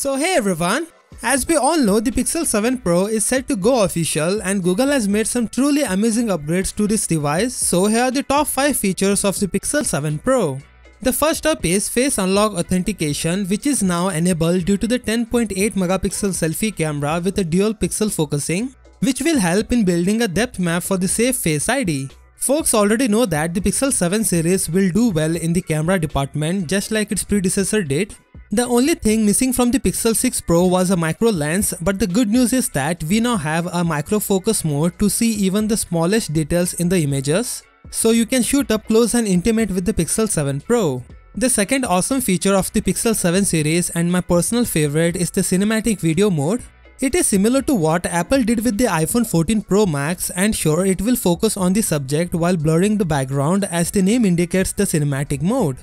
So hey everyone, as we all know the Pixel 7 Pro is set to go official and Google has made some truly amazing upgrades to this device so here are the top 5 features of the Pixel 7 Pro. The first up is Face Unlock Authentication which is now enabled due to the 10.8 megapixel selfie camera with a dual pixel focusing which will help in building a depth map for the safe Face ID. Folks already know that the Pixel 7 series will do well in the camera department just like its predecessor did. The only thing missing from the Pixel 6 Pro was a micro lens but the good news is that we now have a micro focus mode to see even the smallest details in the images. So you can shoot up close and intimate with the Pixel 7 Pro. The second awesome feature of the Pixel 7 series and my personal favorite is the cinematic video mode. It is similar to what Apple did with the iPhone 14 Pro Max and sure it will focus on the subject while blurring the background as the name indicates the cinematic mode.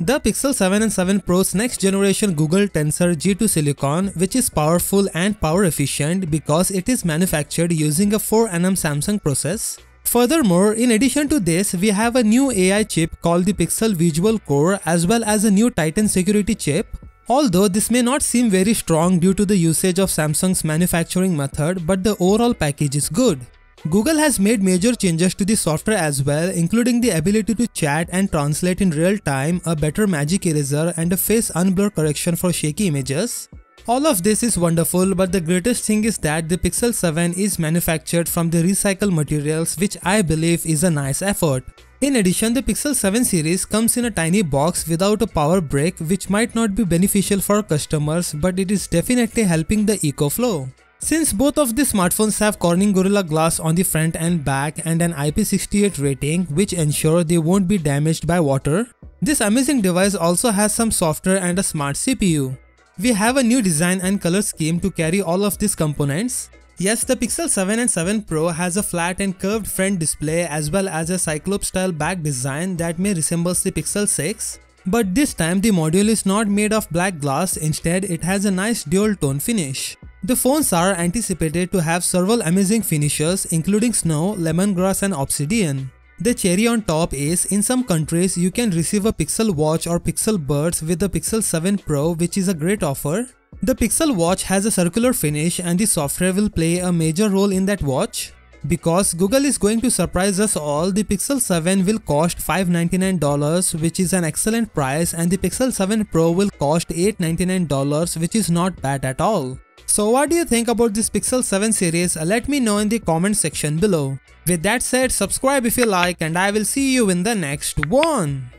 The Pixel 7 and 7 Pro's next generation Google Tensor G2 Silicon which is powerful and power efficient because it is manufactured using a 4nm Samsung process. Furthermore, in addition to this, we have a new AI chip called the Pixel Visual Core as well as a new Titan security chip Although this may not seem very strong due to the usage of Samsung's manufacturing method, but the overall package is good. Google has made major changes to the software as well, including the ability to chat and translate in real time, a better magic eraser and a face unblur correction for shaky images. All of this is wonderful but the greatest thing is that the Pixel 7 is manufactured from the recycled materials which I believe is a nice effort. In addition, the Pixel 7 series comes in a tiny box without a power brick which might not be beneficial for customers but it is definitely helping the eco-flow. Since both of the smartphones have Corning Gorilla Glass on the front and back and an IP68 rating which ensure they won't be damaged by water, this amazing device also has some software and a smart CPU. We have a new design and color scheme to carry all of these components. Yes, the Pixel 7 and 7 Pro has a flat and curved front display as well as a Cyclops style back design that may resembles the Pixel 6. But this time the module is not made of black glass, instead it has a nice dual tone finish. The phones are anticipated to have several amazing finishes including snow, lemongrass and obsidian. The cherry on top is, in some countries you can receive a Pixel Watch or Pixel Buds with the Pixel 7 Pro which is a great offer. The Pixel Watch has a circular finish and the software will play a major role in that watch. Because Google is going to surprise us all, the Pixel 7 will cost $599 which is an excellent price and the Pixel 7 Pro will cost $899 which is not bad at all. So what do you think about this Pixel 7 series? Let me know in the comment section below. With that said, subscribe if you like and I will see you in the next one.